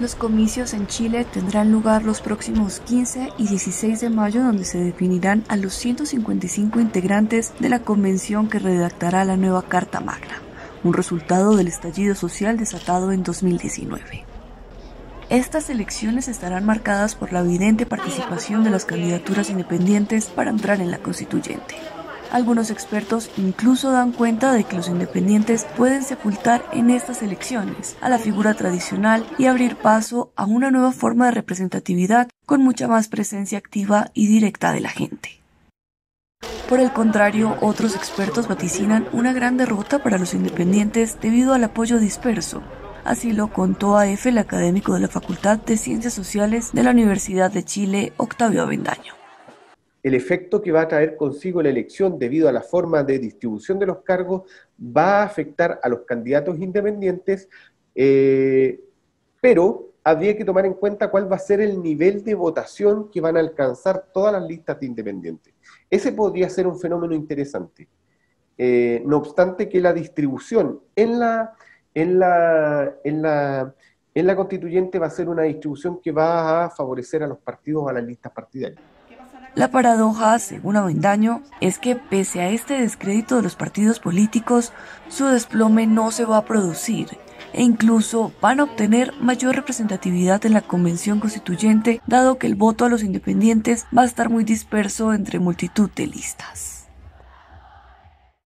Los comicios en Chile tendrán lugar los próximos 15 y 16 de mayo donde se definirán a los 155 integrantes de la convención que redactará la nueva Carta Magna, un resultado del estallido social desatado en 2019. Estas elecciones estarán marcadas por la evidente participación de las candidaturas independientes para entrar en la constituyente. Algunos expertos incluso dan cuenta de que los independientes pueden sepultar en estas elecciones a la figura tradicional y abrir paso a una nueva forma de representatividad con mucha más presencia activa y directa de la gente. Por el contrario, otros expertos vaticinan una gran derrota para los independientes debido al apoyo disperso. Así lo contó a EFE el académico de la Facultad de Ciencias Sociales de la Universidad de Chile, Octavio Avendaño el efecto que va a traer consigo la elección debido a la forma de distribución de los cargos va a afectar a los candidatos independientes, eh, pero habría que tomar en cuenta cuál va a ser el nivel de votación que van a alcanzar todas las listas de independientes. Ese podría ser un fenómeno interesante. Eh, no obstante que la distribución en la, en la, en la, en la constituyente va a ser una distribución que va a favorecer a los partidos a las listas partidarias. La paradoja, según Avendaño, es que pese a este descrédito de los partidos políticos, su desplome no se va a producir e incluso van a obtener mayor representatividad en la convención constituyente, dado que el voto a los independientes va a estar muy disperso entre multitud de listas.